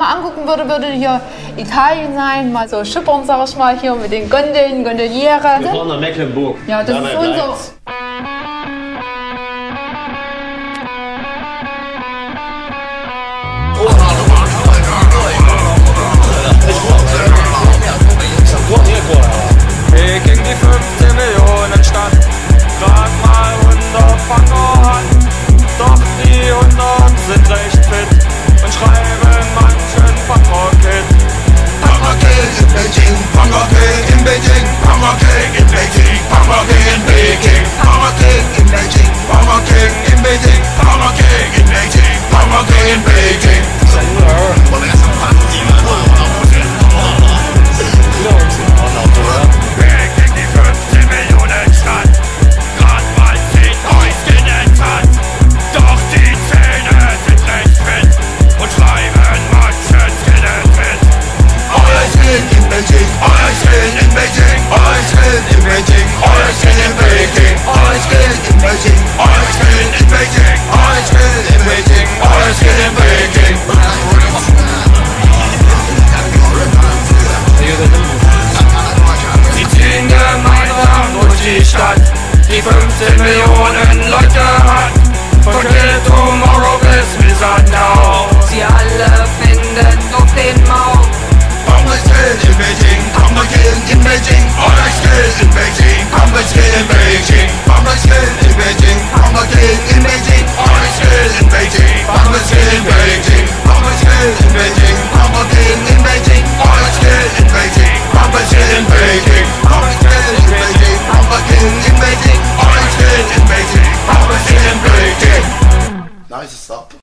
mal angucken würde, würde hier Italien sein, mal so schippern, sag ich mal, hier mit den Gondeln, Gondoliere. Wir fahren nach Mecklenburg. Ja, das Dabei ist unser. I'm a King and they King Papa and me. I just stop.